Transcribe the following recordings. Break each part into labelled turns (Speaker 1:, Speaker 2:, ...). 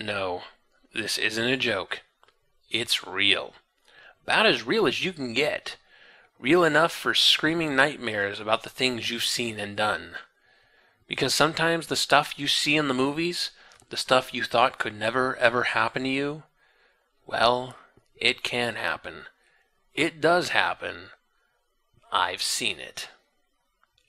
Speaker 1: No, this isn't a joke. It's real. About as real as you can get. Real enough for screaming nightmares about the things you've seen and done. Because sometimes the stuff you see in the movies, the stuff you thought could never ever happen to you, well, it can happen. It does happen. I've seen it.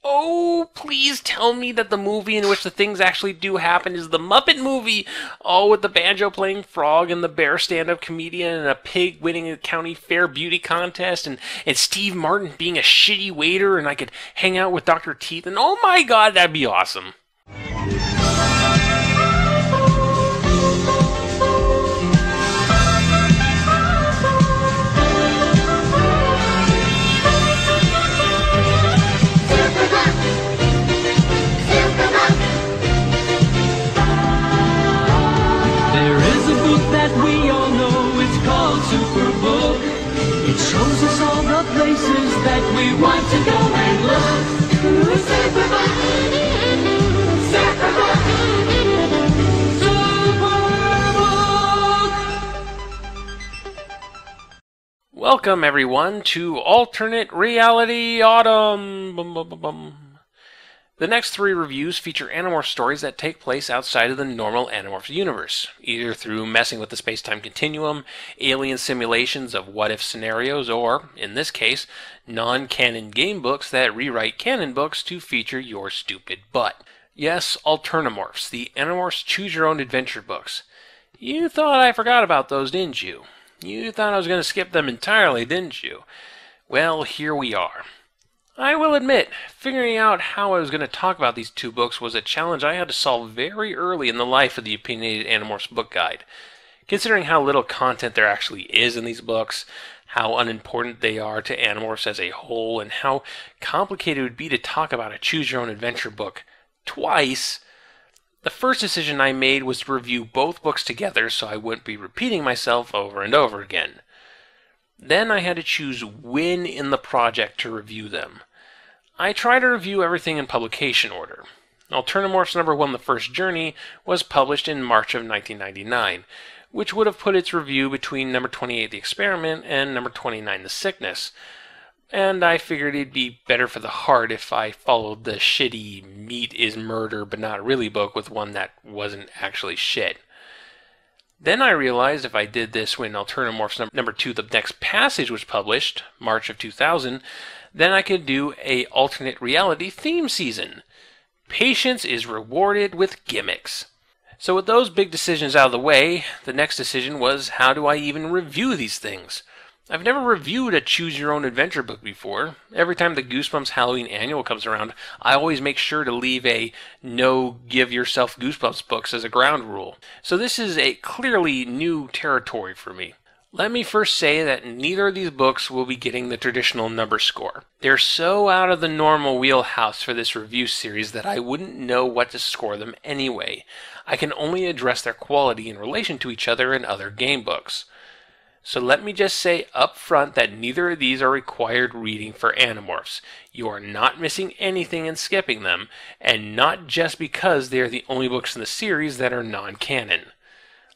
Speaker 1: Oh, please tell me that the movie in which the things actually do happen is the Muppet movie. Oh, with the banjo playing frog and the bear stand up comedian and a pig winning a county fair beauty contest and, and Steve Martin being a shitty waiter and I could hang out with Dr. Teeth and oh my god, that'd be awesome.
Speaker 2: Places that we want to go and! Superbook!
Speaker 1: Welcome, everyone, to Alternate Reality Autumn. Bum, bum, bum. The next three reviews feature Animorph stories that take place outside of the normal Animorphs universe, either through messing with the space time continuum, alien simulations of what if scenarios, or, in this case, non canon game books that rewrite canon books to feature your stupid butt. Yes, Alternamorphs, the Animorphs Choose Your Own Adventure books. You thought I forgot about those, didn't you? You thought I was going to skip them entirely, didn't you? Well, here we are. I will admit, figuring out how I was going to talk about these two books was a challenge I had to solve very early in the life of the Opinionated Animorphs book guide. Considering how little content there actually is in these books, how unimportant they are to Animorphs as a whole, and how complicated it would be to talk about a choose your own adventure book twice, the first decision I made was to review both books together so I wouldn't be repeating myself over and over again. Then I had to choose when in the project to review them. I try to review everything in publication order. Alternamorphs number 1 The First Journey was published in March of 1999, which would have put its review between number 28 The Experiment and number 29 The Sickness. And I figured it'd be better for the heart if I followed the shitty meat is murder but not really book with one that wasn't actually shit. Then I realized if I did this when Alternamorphs num- number 2 The Next Passage was published, March of 2000, then I could do a alternate reality theme season. Patience is rewarded with gimmicks. So with those big decisions out of the way, the next decision was how do I even review these things? I've never reviewed a choose your own adventure book before. Every time the Goosebumps Halloween annual comes around, I always make sure to leave a no give yourself Goosebumps books as a ground rule. So this is a clearly new territory for me. Let me first say that neither of these books will be getting the traditional number score. They're so out of the normal wheelhouse for this review series that I wouldn't know what to score them anyway. I can only address their quality in relation to each other and other game books. So let me just say up front that neither of these are required reading for Animorphs. You are not missing anything in skipping them, and not just because they are the only books in the series that are non canon.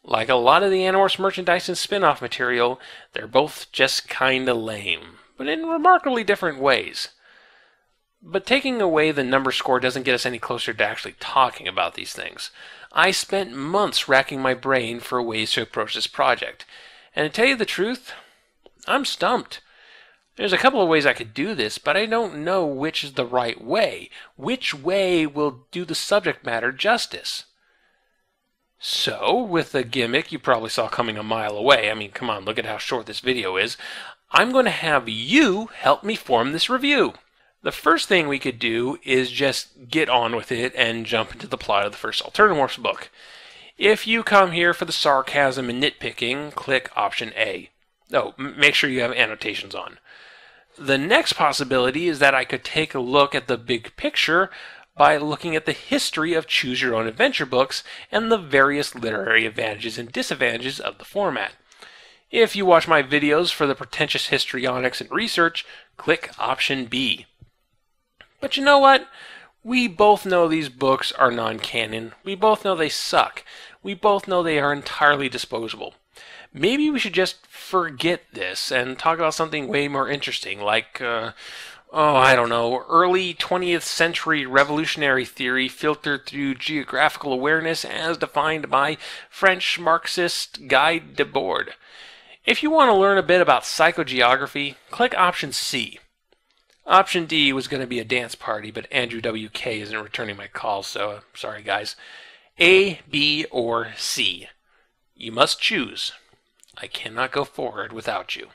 Speaker 1: Like a lot of the Animorphs merchandise and spin off material, they're both just kinda lame, but in remarkably different ways. But taking away the number score doesn't get us any closer to actually talking about these things. I spent months racking my brain for ways to approach this project, and to tell you the truth, I'm stumped. There's a couple of ways I could do this, but I don't know which is the right way. Which way will do the subject matter justice? So, with a gimmick you probably saw coming a mile away, I mean, come on, look at how short this video is, I'm going to have you help me form this review. The first thing we could do is just get on with it and jump into the plot of the first Alternamorphs book. If you come here for the sarcasm and nitpicking, click option A. Oh, make sure you have annotations on. The next possibility is that I could take a look at the big picture by looking at the history of choose your own adventure books and the various literary advantages and disadvantages of the format. If you watch my videos for the pretentious histrionics and research, click option B. But you know what? We both know these books are non canon. We both know they suck. We both know they are entirely disposable. Maybe we should just forget this and talk about something way more interesting, like, uh, oh, I don't know, early 20th century revolutionary theory filtered through geographical awareness as defined by French Marxist Guy Debord. If you want to learn a bit about psychogeography, click option C. Option D was going to be a dance party, but Andrew WK isn't returning my call, so uh, sorry guys. A, B, or C. You must choose. I cannot go forward without you.